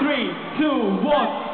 three, two, one.